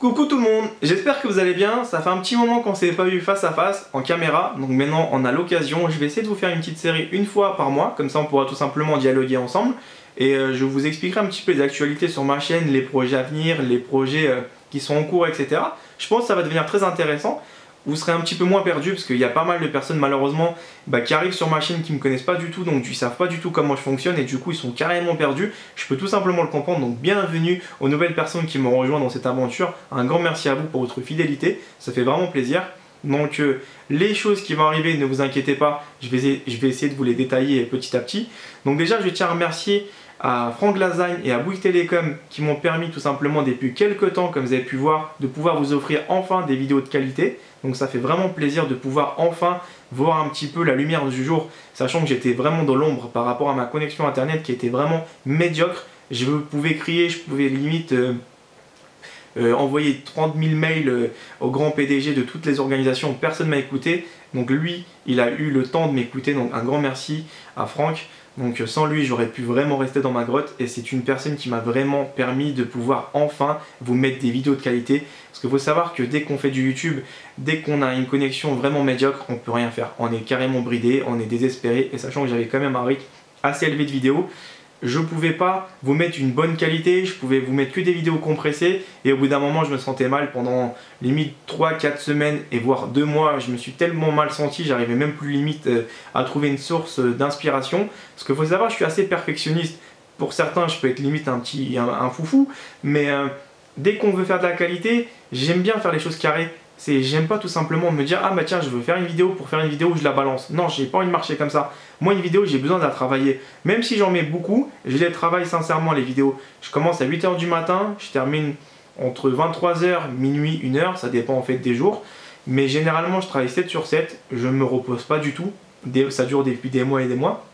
Coucou tout le monde, j'espère que vous allez bien, ça fait un petit moment qu'on s'est pas vu face à face en caméra, donc maintenant on a l'occasion, je vais essayer de vous faire une petite série une fois par mois, comme ça on pourra tout simplement dialoguer ensemble, et euh, je vous expliquerai un petit peu les actualités sur ma chaîne, les projets à venir, les projets euh, qui sont en cours, etc. Je pense que ça va devenir très intéressant, vous serez un petit peu moins perdu parce qu'il y a pas mal de personnes malheureusement bah, qui arrivent sur ma chaîne qui me connaissent pas du tout donc ils savent pas du tout comment je fonctionne et du coup ils sont carrément perdus. Je peux tout simplement le comprendre donc bienvenue aux nouvelles personnes qui m'ont rejoint dans cette aventure. Un grand merci à vous pour votre fidélité, ça fait vraiment plaisir. Donc euh, les choses qui vont arriver, ne vous inquiétez pas, je vais, je vais essayer de vous les détailler petit à petit. Donc déjà je tiens à remercier à Franck Lasagne et à Bouygues Télécom qui m'ont permis tout simplement depuis quelques temps, comme vous avez pu voir, de pouvoir vous offrir enfin des vidéos de qualité. Donc ça fait vraiment plaisir de pouvoir enfin voir un petit peu la lumière du jour, sachant que j'étais vraiment dans l'ombre par rapport à ma connexion internet qui était vraiment médiocre. Je pouvais crier, je pouvais limite euh, euh, envoyer 30 000 mails euh, au grand PDG de toutes les organisations, personne ne m'a écouté. Donc lui, il a eu le temps de m'écouter, donc un grand merci à Franck. Donc sans lui, j'aurais pu vraiment rester dans ma grotte et c'est une personne qui m'a vraiment permis de pouvoir enfin vous mettre des vidéos de qualité. Parce qu'il faut savoir que dès qu'on fait du YouTube, dès qu'on a une connexion vraiment médiocre, on peut rien faire. On est carrément bridé, on est désespéré et sachant que j'avais quand même un rythme assez élevé de vidéos, je pouvais pas vous mettre une bonne qualité, je pouvais vous mettre que des vidéos compressées et au bout d'un moment je me sentais mal pendant limite 3-4 semaines et voire 2 mois, je me suis tellement mal senti, j'arrivais même plus limite euh, à trouver une source euh, d'inspiration parce qu'il faut savoir je suis assez perfectionniste, pour certains je peux être limite un petit un, foufou mais euh, dès qu'on veut faire de la qualité, j'aime bien faire les choses carrées c'est j'aime pas tout simplement me dire ah bah tiens je veux faire une vidéo pour faire une vidéo où je la balance. Non, j'ai pas envie de marcher comme ça. Moi une vidéo j'ai besoin de la travailler. Même si j'en mets beaucoup, je les travaille sincèrement les vidéos. Je commence à 8h du matin, je termine entre 23h, minuit, 1h, ça dépend en fait des jours. Mais généralement je travaille 7 sur 7, je me repose pas du tout. Ça dure depuis des mois et des mois.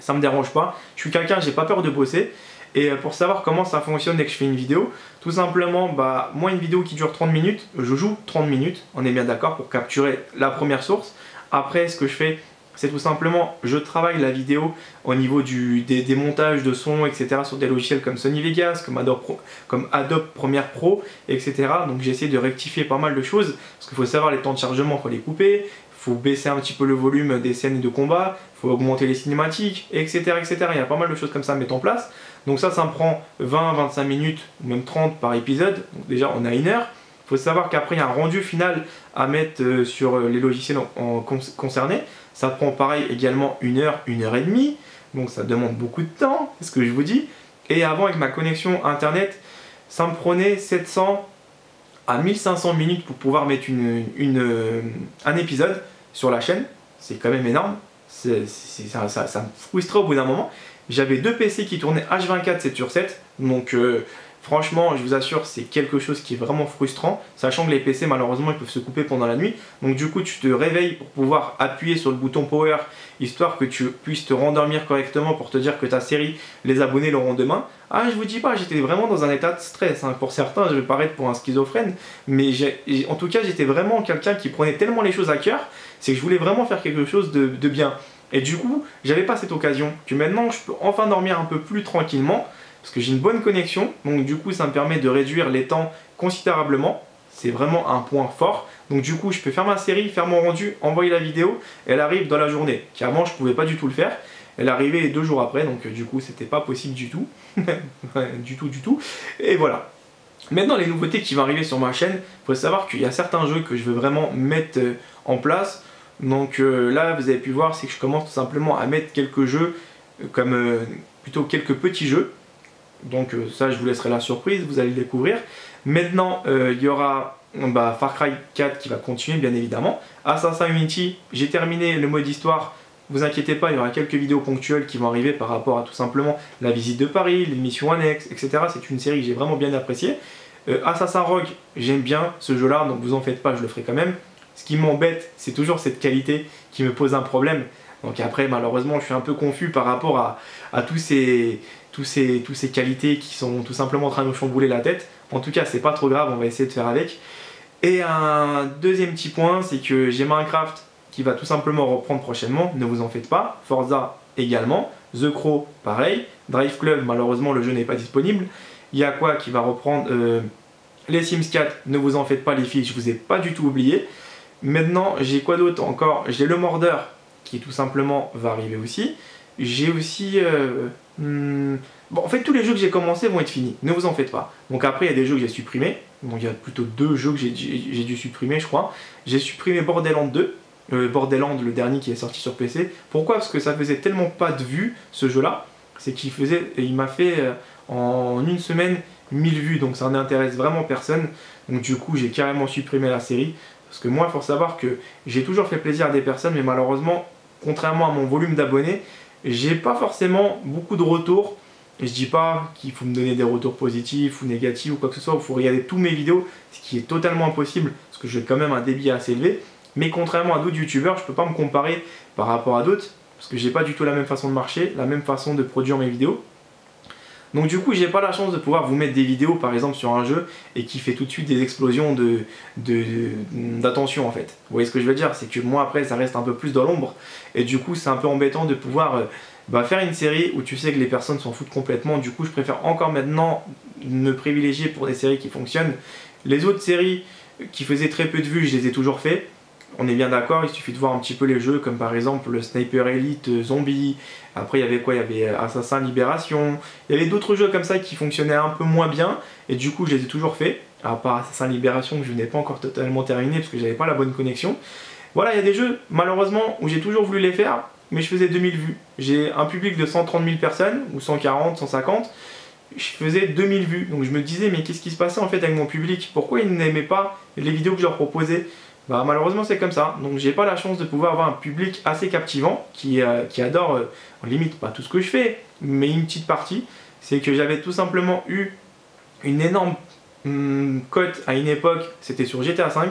Ça me dérange pas. Je suis quelqu'un, j'ai pas peur de bosser. Et euh, pour savoir comment ça fonctionne dès que je fais une vidéo, tout simplement, bah, moi une vidéo qui dure 30 minutes, je joue 30 minutes, on est bien d'accord, pour capturer la première source. Après, ce que je fais, c'est tout simplement, je travaille la vidéo au niveau du, des, montages de son, etc. sur des logiciels comme Sony Vegas, comme Adobe, Premiere Pro, etc. Donc j'essaie de rectifier pas mal de choses, parce qu'il faut savoir les temps de chargement, il faut les couper, faut baisser un petit peu le volume des scènes de combat, il faut augmenter les cinématiques, etc., etc. Il y a pas mal de choses comme ça à mettre en place. Donc ça, ça me prend 20-25 minutes, ou même 30 par épisode. Donc déjà, on a une heure. Il faut savoir qu'après, il y a un rendu final à mettre euh, sur euh, les logiciels concernés. Ça prend pareil également une heure, une heure et demie. Donc ça demande beaucoup de temps, c'est ce que je vous dis. Et avant, avec ma connexion internet, ça me prenait 700 à 1500 minutes pour pouvoir mettre une, euh, un épisode sur la chaîne. C'est quand même énorme. ça, ça, me frustrait au bout d'un moment. J'avais deux PC qui tournaient H24 7 sur 7. Donc euh, franchement, je vous assure, c'est quelque chose qui est vraiment frustrant. Sachant que les PC, malheureusement, ils peuvent se couper pendant la nuit. Donc du coup, tu te réveilles pour pouvoir appuyer sur le bouton Power, histoire que tu puisses te rendormir correctement pour te dire que ta série, les abonnés l'auront demain. Ah, je vous dis pas, j'étais vraiment dans un état de stress. Hein. Pour certains, je vais paraître pour un schizophrène. Mais en tout cas, j'étais vraiment quelqu'un qui prenait tellement les choses à cœur. C'est que je voulais vraiment faire quelque chose de, bien. Et du coup, j'avais pas cette occasion. Que maintenant, je peux enfin dormir un peu plus tranquillement parce que j'ai une bonne connexion. Donc du coup, ça me permet de réduire les temps considérablement. C'est vraiment un point fort. Donc du coup, je peux faire ma série, faire mon rendu, envoyer la vidéo. Elle arrive dans la journée. Qu'avant, je pouvais pas du tout le faire. Elle arrivait deux jours après, donc du coup, c'était pas possible du tout. du tout, du tout. Et voilà. Maintenant, les nouveautés qui vont arriver sur ma chaîne, il faut savoir qu'il y a certains jeux que je veux vraiment mettre euh, en place. Donc euh, là, vous avez pu voir, c'est que je commence tout simplement à mettre quelques jeux, euh, comme euh, plutôt quelques petits jeux. Donc ça, je vous laisserai la surprise, vous allez le découvrir. Maintenant, il y aura bah, Far Cry 4 qui va continuer, bien évidemment. Assassin's Unity, j'ai terminé le mode histoire. Vous inquiétez pas, il y aura quelques vidéos ponctuelles qui vont arriver par rapport à tout simplement la visite de Paris, les missions annexes, etc. C'est une série que j'ai vraiment bien appréciée. Assassin's Rogue, j'aime bien ce jeu-là, donc vous en faites pas, je le ferai quand même. Ce qui m'embête, c'est toujours cette qualité qui me pose un problème. Donc après, malheureusement, je suis un peu confus par rapport à, tous ces, tous ces, ces qualités qui sont tout simplement en train de me chambouler la tête. En tout cas, c'est pas trop grave, on va essayer de faire avec. Et un deuxième petit point, c'est que j'ai Minecraft qui va tout simplement reprendre prochainement, ne vous en faites pas. Forza également, The Crow pareil, Drive Club malheureusement le jeu n'est pas disponible. Il y a quoi qui va reprendre euh, Les Sims 4, ne vous en faites pas les filles, je vous ai pas du tout oublié. Maintenant, j'ai quoi d'autre encore? J'ai le mordeur qui tout simplement va arriver aussi. J'ai aussi... Euh, hmm, bon, en fait, tous les jeux que j'ai commencé vont être finis, ne vous en faites pas. Donc après, il y a des jeux que j'ai supprimés. Il y a plutôt deux jeux que j'ai dû supprimer, je crois. J'ai supprimé Borderland 2, euh, le dernier qui est sorti sur PC. Pourquoi? Parce que ça faisait tellement pas de vues, ce jeu-là. C'est qu'il faisait, il m'a fait euh, en une semaine 1000 vues, donc ça n'intéresse vraiment personne. Donc du coup, j'ai carrément supprimé la série. Parce que moi, il faut savoir que j'ai toujours fait plaisir à des personnes, mais malheureusement, contrairement à mon volume d'abonnés, j'ai pas forcément beaucoup de retours. Et je dis pas qu'il faut me donner des retours positifs ou négatifs ou quoi que ce soit, il faut regarder tous mes vidéos, ce qui est totalement impossible, parce que j'ai quand même un débit assez élevé. Mais contrairement à d'autres youtubeurs, je peux pas me comparer par rapport à d'autres, parce que j'ai pas du tout la même façon de marcher, la même façon de produire mes vidéos. Donc du coup, j'ai pas la chance de pouvoir vous mettre des vidéos par exemple sur un jeu et qui fait tout de suite des explosions de d'attention en fait. Vous voyez ce que je veux dire? C'est que moi après ça reste un peu plus dans l'ombre et du coup c'est un peu embêtant de pouvoir euh, bah, faire une série où tu sais que les personnes s'en foutent complètement. Du coup, je préfère encore maintenant me privilégier pour des séries qui fonctionnent. Les autres séries qui faisaient très peu de vues, je les ai toujours fait on est bien d'accord, il suffit de voir un petit peu les jeux comme par exemple le Sniper Elite euh, Zombie, après il y avait quoi? Il y avait euh, Assassin Libération, il y avait d'autres jeux comme ça qui fonctionnaient un peu moins bien et du coup je les ai toujours fait, à part Assassin Libération que je n'ai pas encore totalement terminé parce que j'avais pas la bonne connexion. Voilà, il y a des jeux malheureusement où j'ai toujours voulu les faire mais je faisais 2000 vues. J'ai un public de 130 000 personnes ou 140, 150 je faisais 2000 vues. Donc je me disais, mais qu'est-ce qui se passait en fait avec mon public? Pourquoi ils n'aimaient pas les vidéos que je leur proposais? Bah, malheureusement c'est comme ça. Donc j'ai pas la chance de pouvoir avoir un public assez captivant qui, euh, qui adore, euh, en limite pas tout ce que je fais, mais une petite partie. C'est que j'avais tout simplement eu une énorme hum, cote à une époque, c'était sur GTA V.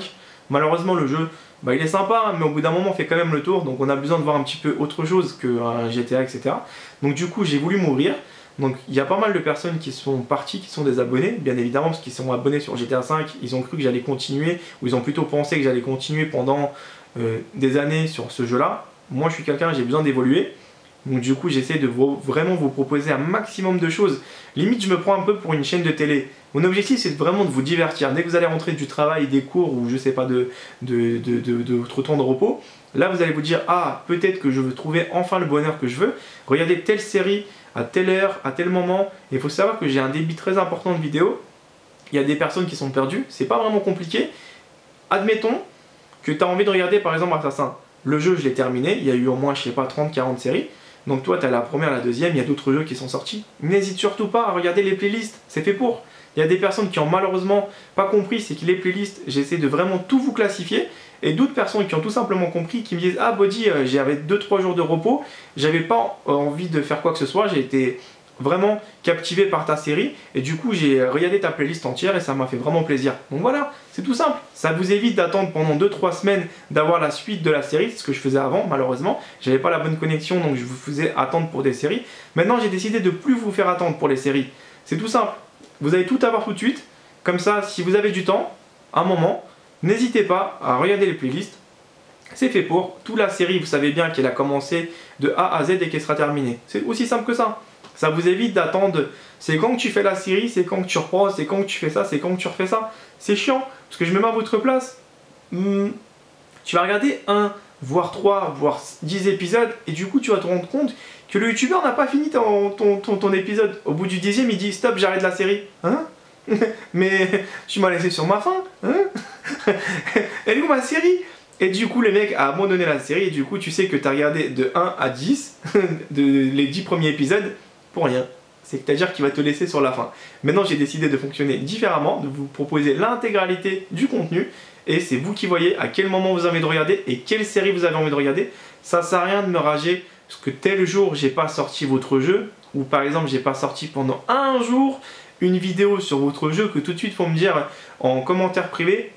Malheureusement le jeu, bah, il est sympa, mais au bout d'un moment on fait quand même le tour, donc on a besoin de voir un petit peu autre chose qu'un GTA, etc. Donc du coup j'ai voulu mourir. Donc il y a pas mal de personnes qui sont parties, qui sont des abonnés, bien évidemment, parce qu'ils sont abonnés sur GTA V, ils ont cru que j'allais continuer, ou ils ont plutôt pensé que j'allais continuer pendant euh, des années sur ce jeu-là. Moi je suis quelqu'un, j'ai besoin d'évoluer. Donc du coup j'essaie de vraiment vous proposer un maximum de choses. Limite je me prends un peu pour une chaîne de télé. Mon objectif c'est vraiment de vous divertir. Dès que vous allez rentrer du travail, des cours ou je sais pas de, de, de, de votre temps de repos, là vous allez vous dire ah peut-être que je veux trouver enfin le bonheur que je veux. Regardez telle série, à telle heure, à tel moment. Il faut savoir que j'ai un débit très important de vidéos. Il y a des personnes qui sont perdues. C'est pas vraiment compliqué. Admettons que tu as envie de regarder par exemple Assassin. Le jeu, je l'ai terminé. Il y a eu au moins, je sais pas, 30, 40 séries. Donc toi, tu as la première, la deuxième. Il y a d'autres jeux qui sont sortis. N'hésite surtout pas à regarder les playlists. C'est fait pour. Il y a des personnes qui ont malheureusement pas compris, c'est que les playlists, j'essaie de vraiment tout vous classifier. Et d'autres personnes qui ont tout simplement compris, qui me disent Ah, Body, j'avais 2-3 jours de repos, j'avais pas envie de faire quoi que ce soit, j'ai été vraiment captivé par ta série et du coup j'ai regardé ta playlist entière et ça m'a fait vraiment plaisir. Donc voilà, c'est tout simple. Ça vous évite d'attendre pendant 2-3 semaines d'avoir la suite de la série, ce que je faisais avant malheureusement. J'avais pas la bonne connexion donc je vous faisais attendre pour des séries. Maintenant j'ai décidé de plus vous faire attendre pour les séries. C'est tout simple. Vous allez tout avoir tout de suite. Comme ça, si vous avez du temps, un moment, N'hésitez pas à regarder les playlists. C'est fait pour. Toute la série, vous savez bien qu'elle a commencé de A à Z et qu'elle sera terminée. C'est aussi simple que ça. Ça vous évite d'attendre. C'est quand que tu fais la série, c'est quand que tu reprends, c'est quand que tu fais ça, c'est quand que tu refais ça. C'est chiant. Parce que je me mets à votre place. Hmm, tu vas regarder un, voire trois, voire dix épisodes, et du coup tu vas te rendre compte que le youtubeur n'a pas fini ton, ton, ton, épisode. Au bout du dixième, il dit stop, j'arrête la série. Hein Mais tu m'as laissé sur ma faim. Hein Elle est où ma série? Et du coup, les mecs a abandonné la série et du coup, tu sais que tu as regardé de 1 à 10, de, les 10 premiers épisodes, pour rien. C'est-à-dire qu'il va te laisser sur la fin. Maintenant, j'ai décidé de fonctionner différemment, de vous proposer l'intégralité du contenu. Et c'est vous qui voyez à quel moment vous avez envie de regarder et quelle série vous avez envie de regarder. Ça sert à rien de me rager parce que tel jour j'ai pas sorti votre jeu ou par exemple j'ai pas sorti pendant un jour une vidéo sur votre jeu que tout de suite faut me dire en commentaire privé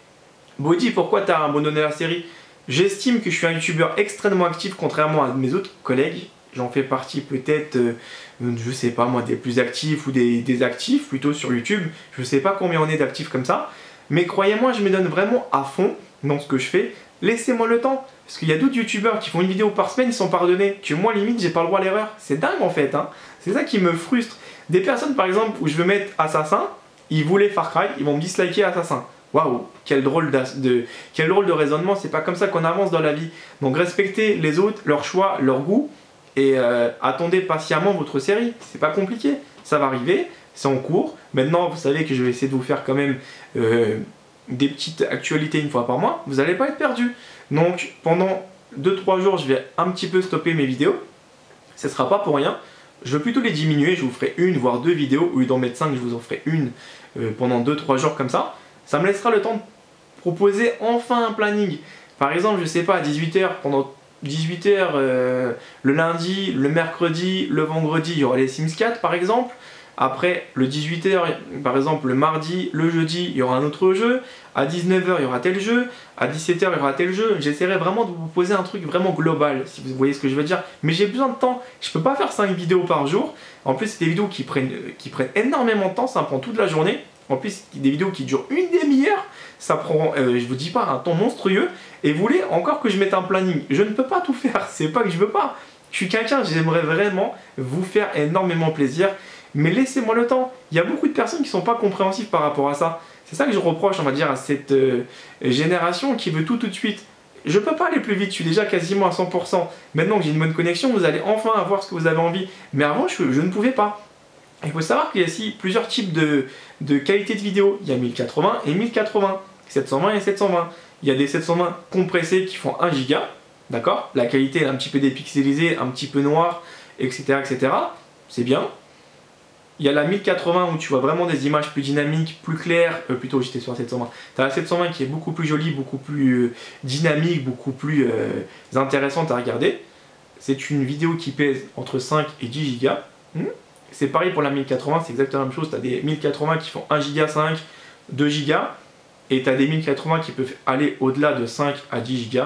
Body, pourquoi t'as abandonné la série? J'estime que je suis un youtubeur extrêmement actif contrairement à mes autres collègues. J'en fais partie peut-être, euh, je sais pas moi, des plus actifs ou des, actifs plutôt sur YouTube. Je sais pas combien on est d'actifs comme ça. Mais croyez-moi, je me donne vraiment à fond dans ce que je fais. Laissez-moi le temps. Parce qu'il y a d'autres youtubeurs qui font une vidéo par semaine, ils sont pardonnés. Que moi, limite, j'ai pas le droit à l'erreur. C'est dingue en fait. Hein. C'est ça qui me frustre. Des personnes par exemple où je veux mettre assassin, ils voulaient Far Cry, ils vont me disliker Assassin. Waouh, quel drôle de, quel drôle de raisonnement, c'est pas comme ça qu'on avance dans la vie. Donc respectez les autres, leur choix, leur goût, et euh, attendez patiemment votre série. C'est pas compliqué, ça va arriver, c'est en cours. Maintenant, vous savez que je vais essayer de vous faire quand même euh, des petites actualités une fois par mois. Vous n'allez pas être perdu. Donc pendant 2-3 jours, je vais un petit peu stopper mes vidéos. Ce sera pas pour rien. Je veux plutôt les diminuer. Je vous ferai une, voire deux vidéos. Au lieu d'en mettre 5, je vous en ferai une euh, pendant 2-3 jours comme ça. Ça me laissera le temps de proposer enfin un planning. Par exemple, je sais pas, à 18h, pendant 18h euh, le lundi, le mercredi, le vendredi, il y aura les Sims 4 par exemple. Après, le 18h, par exemple, le mardi, le jeudi, il y aura un autre jeu. À 19h, il y aura tel jeu. À 17h, il y aura tel jeu. J'essaierai vraiment de vous poser un truc vraiment global, si vous voyez ce que je veux dire. Mais j'ai besoin de temps. Je peux pas faire 5 vidéos par jour. En plus, c'est des vidéos qui prennent, qui prennent énormément de temps. Ça prend toute la journée. En plus, des vidéos qui durent une demi-heure. Ça prend, euh, je vous dis pas, un temps monstrueux. Et vous voulez encore que je mette un planning Je ne peux pas tout faire. C'est pas que je veux pas. Je suis quelqu'un, j'aimerais vraiment vous faire énormément plaisir mais laissez-moi le temps. Il y a beaucoup de personnes qui ne sont pas compréhensives par rapport à ça. C'est ça que je reproche, on va dire, à cette euh, génération qui veut tout tout de suite. Je peux pas aller plus vite, je suis déjà quasiment à 100%. Maintenant que j'ai une bonne connexion, vous allez enfin avoir ce que vous avez envie. Mais avant, je, ne pouvais pas. Il faut savoir qu'il y a ici plusieurs types de, qualité de vidéo. Il y a 1080 et 1080, 720 et 720. Il y a des 720 compressés qui font 1 giga, d'accord? La qualité est un petit peu dépixelisée, un petit peu noire, etc. etc. C'est bien. Il y a la 1080 où tu vois vraiment des images plus dynamiques, plus claires, euh, plutôt j'étais sur la 720. Tu as la 720 qui est beaucoup plus jolie, beaucoup plus euh, dynamique, beaucoup plus euh, intéressante à regarder. C'est une vidéo qui pèse entre 5 et 10 Go. Hmm. C'est pareil pour la 1080, c'est exactement la même chose. Tu as des 1080 qui font 1 Go 5, 2 Go. Et tu as des 1080 qui peuvent aller au-delà de 5 à 10 Go.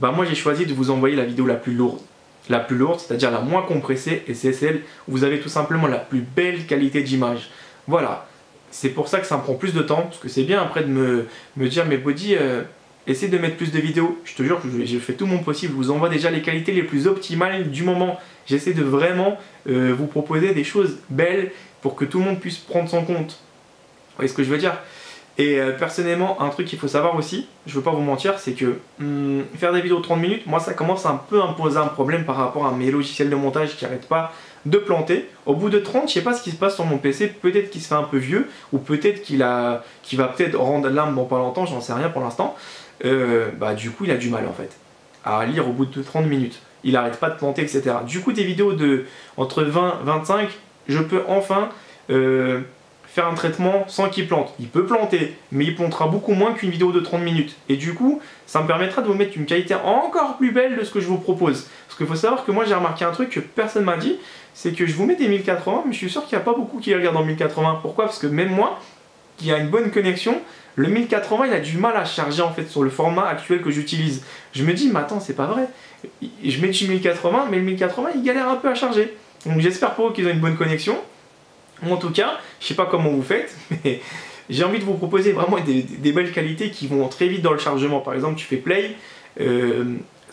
Bah moi j'ai choisi de vous envoyer la vidéo la plus lourde la plus lourde, c'est-à-dire la moins compressée, et c'est celle où vous avez tout simplement la plus belle qualité d'image. Voilà, c'est pour ça que ça me prend plus de temps, parce que c'est bien après de me, me dire, mais Body, euh, essaie de mettre plus de vidéos. Je te jure que j'ai fait tout mon possible, je vous envoie déjà les qualités les plus optimales du moment. J'essaie de vraiment euh, vous proposer des choses belles pour que tout le monde puisse prendre son compte. Vous voyez ce que je veux dire? Et euh, personnellement, un truc qu'il faut savoir aussi, je veux pas vous mentir, c'est que hmm, faire des vidéos de 30 minutes, moi ça commence un peu à me un problème par rapport à mes logiciels de montage qui n'arrêtent pas de planter. Au bout de 30, je sais pas ce qui se passe sur mon PC, peut-être qu'il se fait un peu vieux, ou peut-être qu'il a, qu'il va peut-être rendre l'âme dans pas longtemps, j'en sais rien pour l'instant. Euh, bah du coup il a du mal en fait à lire au bout de 30 minutes. Il arrête pas de planter, etc. Du coup des vidéos de entre 20 25, je peux enfin euh, faire un traitement sans qu'il plante. Il peut planter, mais il plantera beaucoup moins qu'une vidéo de 30 minutes. Et du coup, ça me permettra de vous mettre une qualité encore plus belle de ce que je vous propose. Parce qu'il faut savoir que moi j'ai remarqué un truc que personne m'a dit, c'est que je vous mets des 1080, mais je suis sûr qu'il n'y a pas beaucoup qui regardent en 1080. Pourquoi? Parce que même moi, qui a une bonne connexion, le 1080 il a du mal à charger en fait sur le format actuel que j'utilise. Je me dis, mais attends, c'est pas vrai. Je mets du 1080, mais le 1080 il galère un peu à charger. Donc j'espère pour eux qu'ils ont une bonne connexion en tout cas, je sais pas comment vous faites, mais j'ai envie de vous proposer vraiment des, belles qualités qui vont très vite dans le chargement. Par exemple, tu fais play, euh,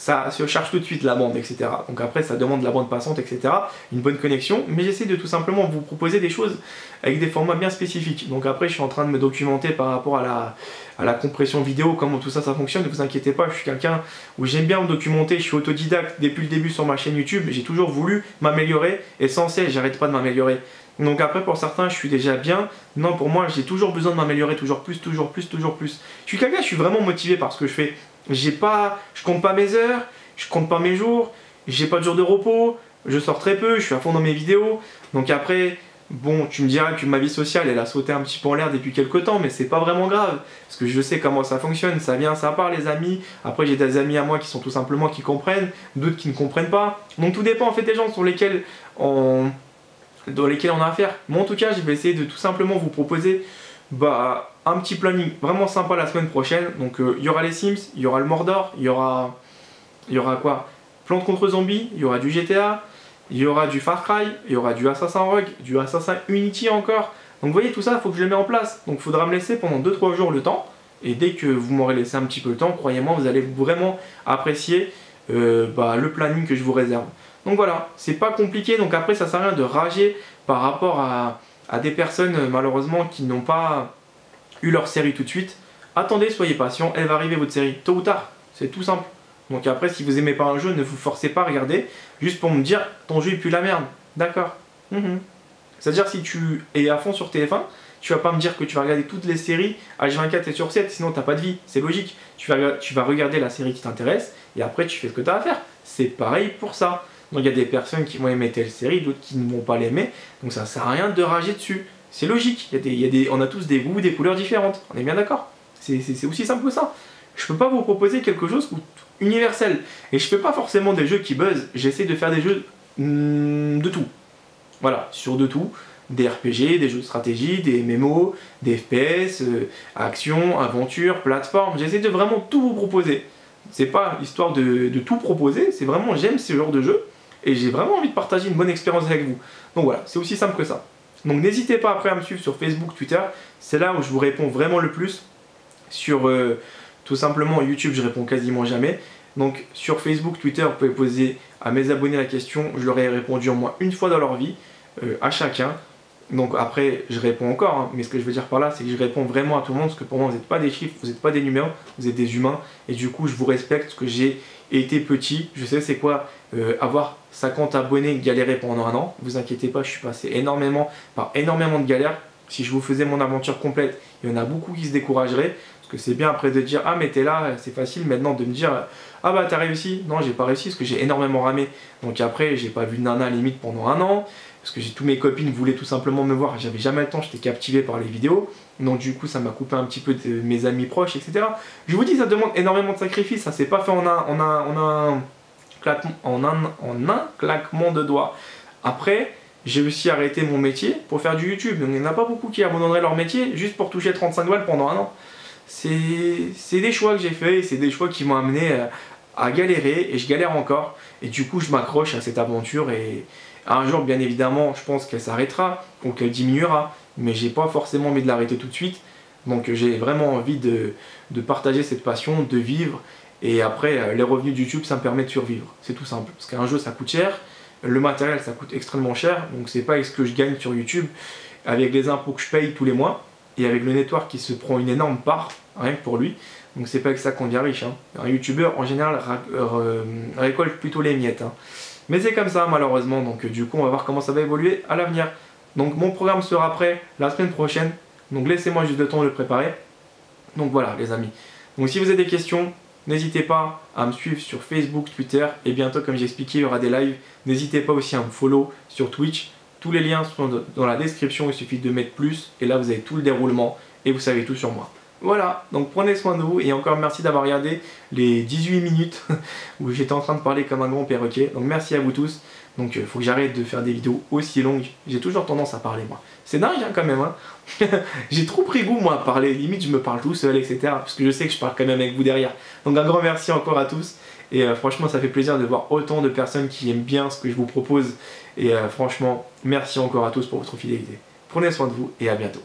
ça se charge tout de suite la bande, etc. Donc après, ça demande la bande passante, etc. Une bonne connexion, mais j'essaie de tout simplement vous proposer des choses avec des formats bien spécifiques. Donc après, je suis en train de me documenter par rapport à la, compression vidéo, comment tout ça, ça fonctionne. Ne vous inquiétez pas, je suis quelqu'un où j'aime bien me documenter, je suis autodidacte depuis le début sur ma chaîne YouTube. J'ai toujours voulu m'améliorer et sans cesse, j'arrête pas de m'améliorer. Donc après, pour certains, je suis déjà bien. Non, pour moi, j'ai toujours besoin de m'améliorer, toujours plus, toujours plus, toujours plus. Je suis quelqu'un, je suis vraiment motivé par ce que je fais. J'ai pas, je compte pas mes heures, je compte pas mes jours, j'ai pas de jours de repos, je sors très peu, je suis à fond dans mes vidéos. Donc après, bon, tu me diras que ma vie sociale, elle a sauté un petit peu en l'air depuis quelques temps, mais c'est pas vraiment grave, parce que je sais comment ça fonctionne, ça vient, ça part les amis. Après, j'ai des amis à moi qui sont tout simplement qui comprennent, d'autres qui ne comprennent pas. Donc tout dépend en fait des gens sur lesquels on dans lesquels on a affaire. Moi en tout cas, je vais essayer de tout simplement vous proposer bah, un petit planning vraiment sympa la semaine prochaine. Donc euh, il y aura les Sims, il y aura le Mordor, il y aura, il y aura quoi? Plante contre zombies, il y aura du GTA, il y aura du Far Cry, il y aura du Assassin Rogue, du Assassin Unity encore. Donc vous voyez tout ça, il faut que je le mette en place. Donc il faudra me laisser pendant 2-3 jours le temps. Et dès que vous m'aurez laissé un petit peu le temps, croyez-moi, vous allez vraiment apprécier euh, bah, le planning que je vous réserve. Donc voilà, c'est pas compliqué, donc après ça sert à rien de rager par rapport à, à des personnes euh, malheureusement qui n'ont pas eu leur série tout de suite, attendez, soyez patient, elle va arriver votre série, tôt ou tard, c'est tout simple. Donc après, si vous aimez pas un jeu, ne vous forcez pas à regarder, juste pour me dire, ton jeu est plus la merde. D'accord. Mhm. C'est-à-dire si tu es à fond sur TF1, tu vas pas me dire que tu vas regarder toutes les séries H24 et sur 7, sinon t'as pas de vie, c'est logique. Tu vas, tu vas regarder la série qui t'intéresse, et après tu fais ce que tu as à faire. C'est pareil pour ça. Donc il y a des personnes qui vont aimer telle série, d'autres qui ne vont pas l'aimer, donc ça sert à rien de rager dessus. C'est logique, y a des, on a tous des goûts, des couleurs différentes, on est bien d'accord. C'est aussi simple que ça. Je peux pas vous proposer quelque chose universel. Et je fais pas forcément des jeux qui buzzent, j'essaie de faire des jeux hmm, de tout. Voilà, sur de tout. Des RPG, des jeux de stratégie, des MMO, des FPS, euh, action, aventure, plateforme. J'essaie de vraiment tout vous proposer. C'est pas histoire de, de tout proposer, c'est vraiment j'aime ce genre de jeu et j'ai vraiment envie de partager une bonne expérience avec vous. Donc voilà, c'est aussi simple que ça. Donc n'hésitez pas après à me suivre sur Facebook, Twitter, c'est là où je vous réponds vraiment le plus. Sur euh, tout simplement YouTube, je réponds quasiment jamais. Donc sur Facebook, Twitter, vous pouvez poser à mes abonnés la question, je leur ai répondu au moins une fois dans leur vie, euh, à chacun. Donc après, je réponds encore, hein. mais ce que je veux dire par là, c'est que je réponds vraiment à tout le monde, parce que pour moi, vous n'êtes pas des chiffres, vous n'êtes pas des numéros, vous êtes des humains, et du coup, je vous respecte, parce que j'ai été petit, je sais c'est quoi euh, avoir 50 abonnés, galérer pendant un an, vous inquiétez pas, je suis passé énormément, par énormément de galères, si je vous faisais mon aventure complète, il y en a beaucoup qui se décourageraient, parce que c'est bien après de dire, ah mais t'es là, c'est facile maintenant de me dire, ah bah t'as réussi, non j'ai pas réussi, parce que j'ai énormément ramé, donc après, j'ai pas vu nana limite pendant un an, parce que tous mes copines voulaient tout simplement me voir, j'avais jamais le temps, j'étais captivé par les vidéos, donc du coup ça m'a coupé un petit peu de mes amis proches, etc. Je vous dis, ça demande énormément de sacrifices, ça s'est pas fait en un, en un, en un, en un claquement de doigts. Après, j'ai aussi arrêté mon métier pour faire du YouTube, donc il n'y en a pas beaucoup qui abandonneraient leur métier juste pour toucher 35 balles pendant un an. C'est des choix que j'ai fait et c'est des choix qui m'ont amené à galérer et je galère encore. Et du coup, je m'accroche à cette aventure et, un jour, bien évidemment, je pense qu'elle s'arrêtera ou qu'elle diminuera, mais j'ai pas forcément envie de l'arrêter tout de suite. Donc j'ai vraiment envie de, partager cette passion, de vivre. Et après, euh, les revenus de YouTube, ça me permet de survivre. C'est tout simple. Parce qu'un jeu, ça coûte cher. Le matériel, ça coûte extrêmement cher. Donc c'est pas ce que je gagne sur YouTube avec les impôts que je paye tous les mois et avec le network qui se prend une énorme part, rien que pour lui. Donc c'est pas avec ça qu'on devient riche. Hein. Un youtubeur en général euh, récolte plutôt les miettes. Hein. Mais c'est comme ça malheureusement, donc du coup on va voir comment ça va évoluer à l'avenir. Donc mon programme sera prêt la semaine prochaine, donc laissez-moi juste le temps de le préparer. Donc voilà les amis. Donc si vous avez des questions, n'hésitez pas à me suivre sur Facebook, Twitter et bientôt comme j'ai expliqué il y aura des lives. N'hésitez pas aussi à me follow sur Twitch. Tous les liens sont dans la description, il suffit de mettre plus et là vous avez tout le déroulement et vous savez tout sur moi. Voilà, donc prenez soin de vous et encore merci d'avoir regardé les 18 minutes où j'étais en train de parler comme un grand perroquet. Donc merci à vous tous. Donc il euh, faut que j'arrête de faire des vidéos aussi longues. J'ai toujours tendance à parler moi. C'est dingue hein, quand même. Hein J'ai trop pris goût moi à parler. Limite je me parle tout seul, etc. Parce que je sais que je parle quand même avec vous derrière. Donc un grand merci encore à tous. Et euh, franchement ça fait plaisir de voir autant de personnes qui aiment bien ce que je vous propose. Et euh, franchement merci encore à tous pour votre fidélité. Prenez soin de vous et à bientôt.